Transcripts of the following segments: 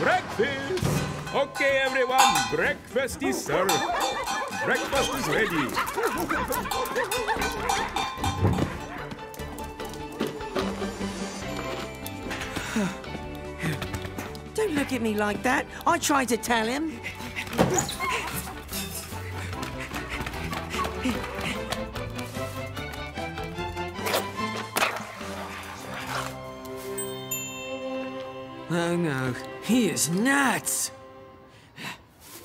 Breakfast! Okay, everyone, breakfast is served. Breakfast is ready. Don't look at me like that. I tried to tell him. Oh no, he is nuts.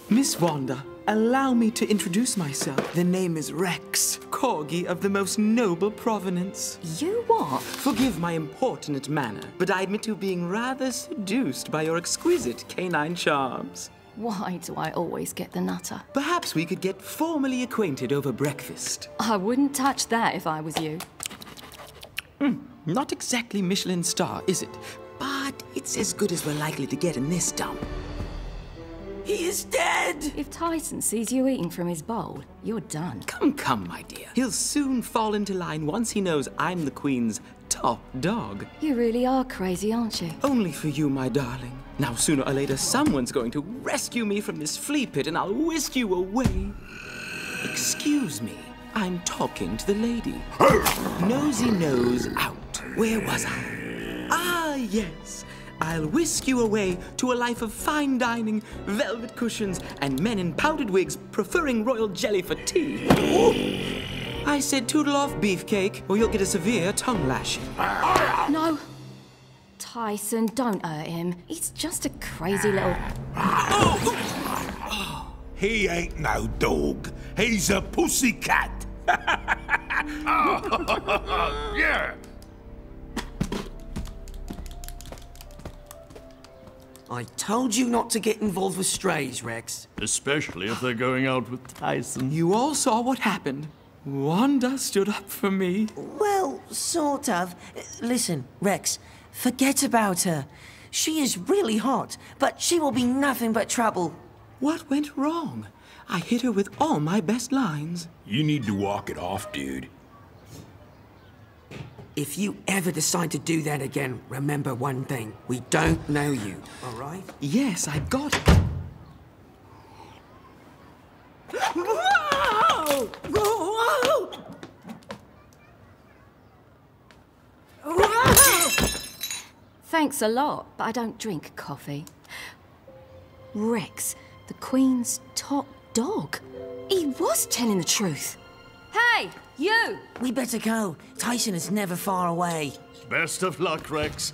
Miss Wanda, allow me to introduce myself. The name is Rex, corgi of the most noble provenance. You what? Forgive my importunate manner, but I admit to being rather seduced by your exquisite canine charms. Why do I always get the nutter? Perhaps we could get formally acquainted over breakfast. I wouldn't touch that if I was you. Hmm, not exactly Michelin star, is it? It's as good as we're likely to get in this dump. He is dead. If Tyson sees you eating from his bowl, you're done. Come, come, my dear. He'll soon fall into line once he knows I'm the Queen's top dog. You really are crazy, aren't you? Only for you, my darling. Now, sooner or later, someone's going to rescue me from this flea pit and I'll whisk you away. Excuse me, I'm talking to the lady. Nosy nose out. Where was I? Ah, yes. I'll whisk you away to a life of fine dining, velvet cushions, and men in powdered wigs preferring royal jelly for tea. Ooh. I said toodle off, beefcake, or you'll get a severe tongue lashing. No. Tyson, don't hurt him. He's just a crazy little. He ain't no dog. He's a pussy cat. Yeah. I told you not to get involved with strays, Rex. Especially if they're going out with Tyson. You all saw what happened. Wanda stood up for me. Well, sort of. Listen, Rex, forget about her. She is really hot, but she will be nothing but trouble. What went wrong? I hit her with all my best lines. You need to walk it off, dude. If you ever decide to do that again, remember one thing. We don't know you, all right? Yes, I got it. Whoa! Whoa! Whoa! Thanks a lot, but I don't drink coffee. Rex, the Queen's top dog. He was telling the truth. Hey, you! We better go. Tyson is never far away. Best of luck, Rex.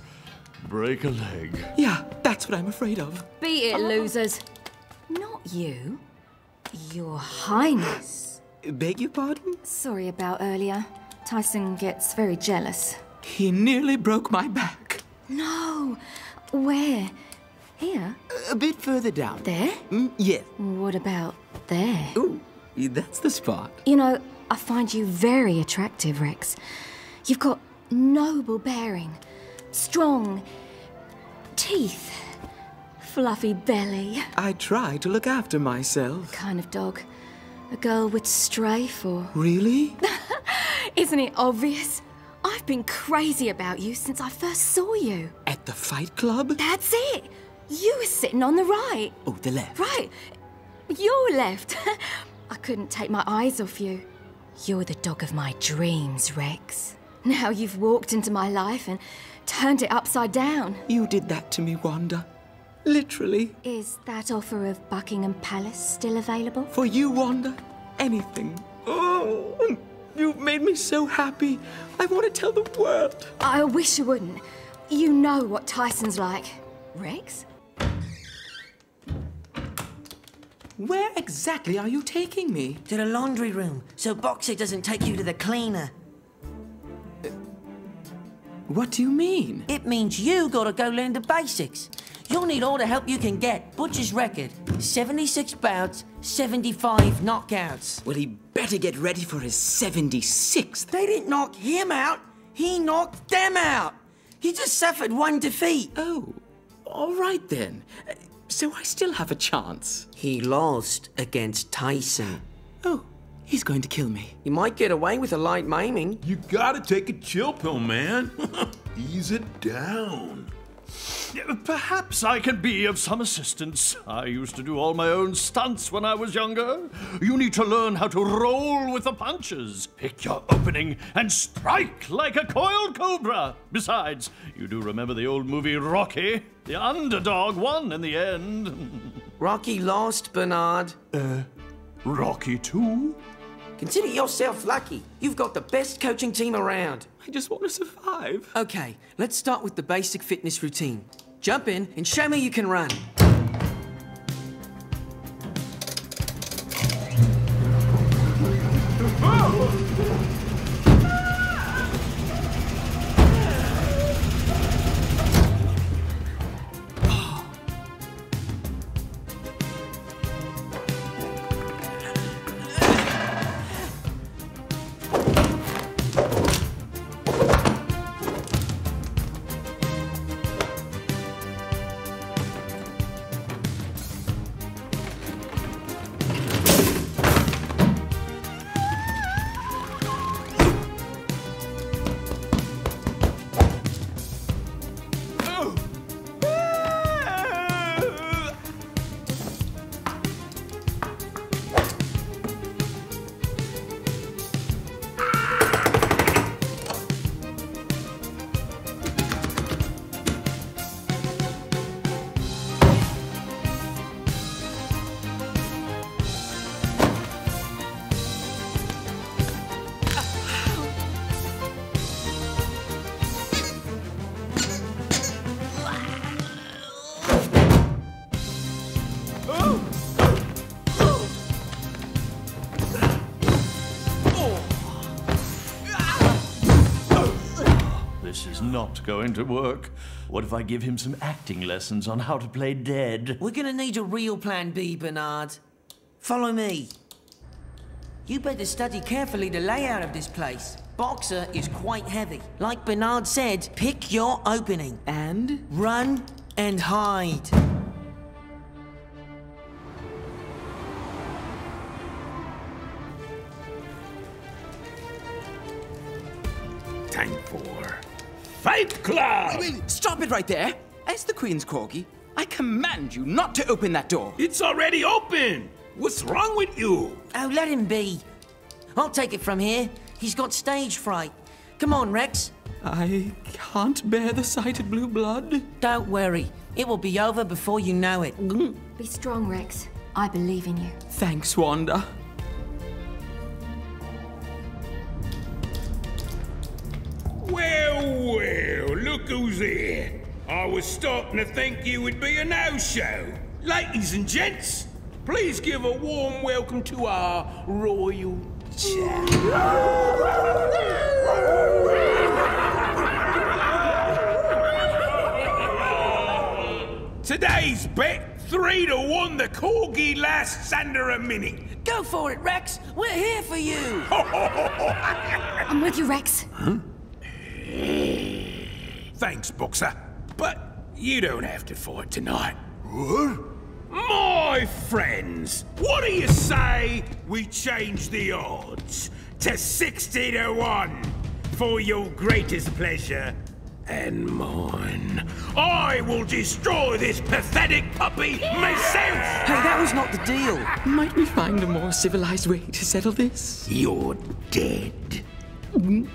Break a leg. Yeah, that's what I'm afraid of. Beat it, losers. Not you. Your Highness. Beg your pardon? Sorry about earlier. Tyson gets very jealous. He nearly broke my back. No. Where? Here? A bit further down. There? Mm, yes. What about there? Ooh, that's the spot. You know, I find you very attractive, Rex. You've got noble bearing, strong teeth, fluffy belly. I try to look after myself. Kind of dog. A girl would stray for. Really? Isn't it obvious? I've been crazy about you since I first saw you. At the fight club? That's it. You were sitting on the right. Oh, the left. Right. Your left. I couldn't take my eyes off you. You're the dog of my dreams, Rex. Now you've walked into my life and turned it upside down. You did that to me, Wanda. Literally. Is that offer of Buckingham Palace still available? For you, Wanda, anything. Oh, you've made me so happy. I want to tell the world. I wish you wouldn't. You know what Tyson's like. Rex? Where exactly are you taking me? To the laundry room, so Boxer doesn't take you to the cleaner. Uh, what do you mean? It means you gotta go learn the basics. You'll need all the help you can get. Butcher's record 76 bouts, 75 knockouts. Well, he better get ready for his 76th. They didn't knock him out, he knocked them out. He just suffered one defeat. Oh, all right then. So I still have a chance. He lost against Tyson. Oh, he's going to kill me. You might get away with a light maiming. You gotta take a chill pill, man. Ease it down. Perhaps I can be of some assistance. I used to do all my own stunts when I was younger. You need to learn how to roll with the punches, pick your opening, and strike like a coiled cobra. Besides, you do remember the old movie Rocky? The underdog won in the end. Rocky lost, Bernard. Uh, Rocky 2? Consider yourself lucky. You've got the best coaching team around. I just want to survive. Okay, let's start with the basic fitness routine. Jump in and show me you can run. This is not going to work. What if I give him some acting lessons on how to play dead? We're gonna need a real plan B, Bernard. Follow me. You better study carefully the layout of this place. Boxer is quite heavy. Like Bernard said, pick your opening. And? Run and hide. Time for Fight Club! Wait, stop it right there. As the Queen's Corgi, I command you not to open that door. It's already open! What's wrong with you? Oh, let him be. I'll take it from here. He's got stage fright. Come on, Rex. I can't bear the sight of blue blood. Don't worry. It will be over before you know it. Be strong, Rex. I believe in you. Thanks, Wanda. Well, here. I was starting to think you would be a no-show. Ladies and gents, please give a warm welcome to our royal chat. Today's bet, three to one, the corgi lasts under a minute. Go for it, Rex. We're here for you. I'm with you, Rex. Thanks, Boxer. But you don't have to fight tonight. What? My friends, what do you say we change the odds to 60 to 1 for your greatest pleasure and mine? I will destroy this pathetic puppy myself! Hey, that was not the deal. Might we find a more civilized way to settle this? You're dead. Mm.